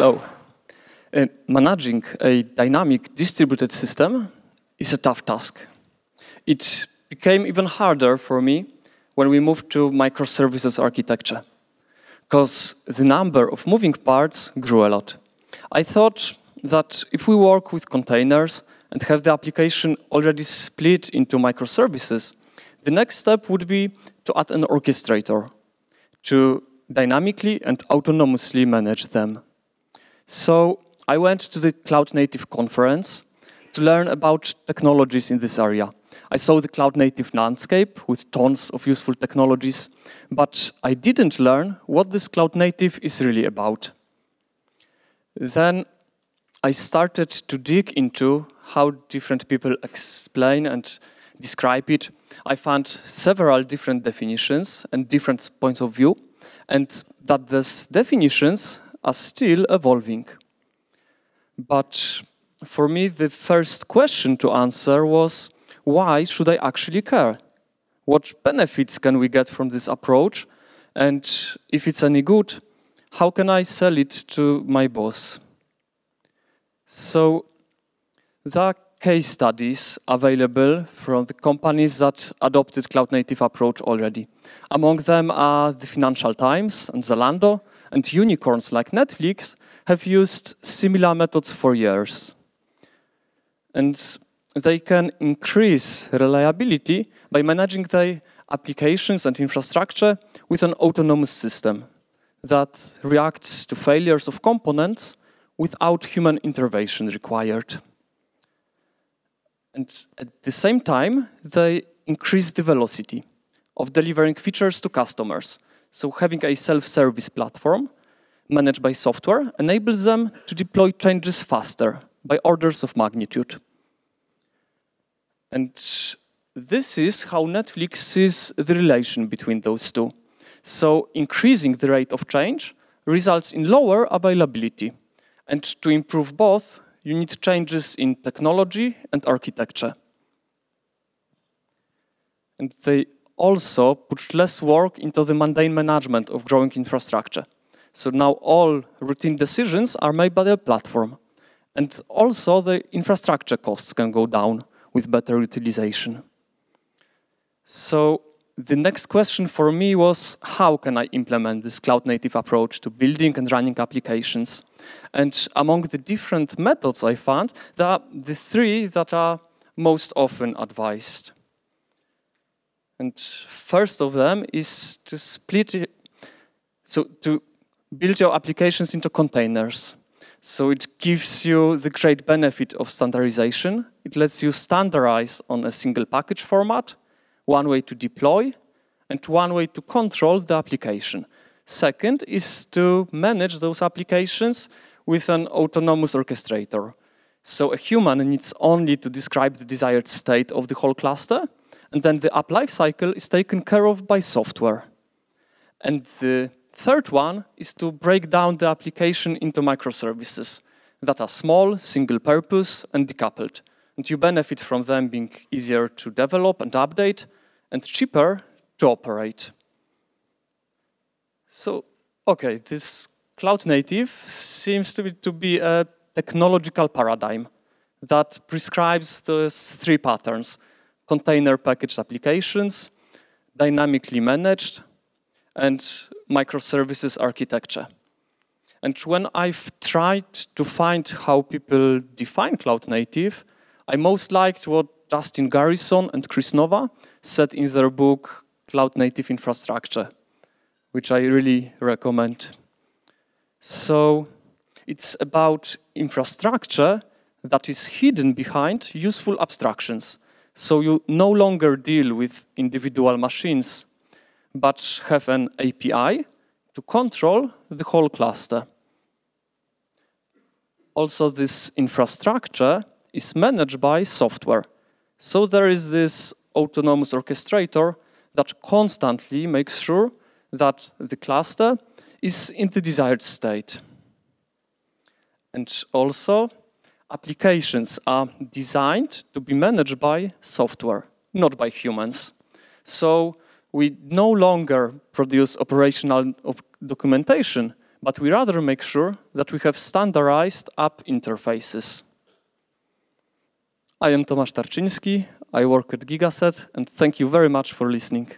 Hello. Uh, managing a dynamic distributed system is a tough task. It became even harder for me when we moved to microservices architecture, because the number of moving parts grew a lot. I thought that if we work with containers and have the application already split into microservices, the next step would be to add an orchestrator to dynamically and autonomously manage them. So I went to the Cloud Native conference to learn about technologies in this area. I saw the cloud native landscape with tons of useful technologies, but I didn't learn what this cloud native is really about. Then I started to dig into how different people explain and describe it. I found several different definitions and different points of view, and that these definitions are still evolving. But for me, the first question to answer was why should I actually care? What benefits can we get from this approach? And if it's any good, how can I sell it to my boss? So the case studies available from the companies that adopted cloud native approach already. Among them are the Financial Times and Zalando, and unicorns like Netflix have used similar methods for years. And they can increase reliability by managing their applications and infrastructure with an autonomous system that reacts to failures of components without human intervention required. And at the same time, they increase the velocity of delivering features to customers. So having a self-service platform managed by software enables them to deploy changes faster by orders of magnitude. And this is how Netflix sees the relation between those two. So increasing the rate of change results in lower availability and to improve both, you need changes in technology and architecture. And they also put less work into the mundane management of growing infrastructure. So now all routine decisions are made by the platform. And also the infrastructure costs can go down with better utilization. So the next question for me was, how can I implement this cloud native approach to building and running applications? And among the different methods I found, there are the three that are most often advised. And first of them is to split, so to build your applications into containers. So it gives you the great benefit of standardization. It lets you standardize on a single package format, one way to deploy, and one way to control the application. Second is to manage those applications with an autonomous orchestrator. So a human needs only to describe the desired state of the whole cluster, and then the app lifecycle is taken care of by software. And the third one is to break down the application into microservices that are small, single purpose, and decoupled. And you benefit from them being easier to develop and update, and cheaper to operate. So, okay, this cloud native seems to be, to be a technological paradigm that prescribes those three patterns, container packaged applications, dynamically managed, and microservices architecture. And when I've tried to find how people define cloud native, I most liked what Justin Garrison and Kris Nova said in their book, Cloud Native Infrastructure, which I really recommend. So it's about infrastructure that is hidden behind useful abstractions. So you no longer deal with individual machines, but have an API to control the whole cluster. Also, this infrastructure is managed by software. So there is this autonomous orchestrator that constantly makes sure that the cluster is in the desired state. And also, applications are designed to be managed by software, not by humans. So we no longer produce operational documentation, but we rather make sure that we have standardized app interfaces. I am Tomasz Tarczyński. I work at Gigaset, and thank you very much for listening.